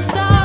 stop.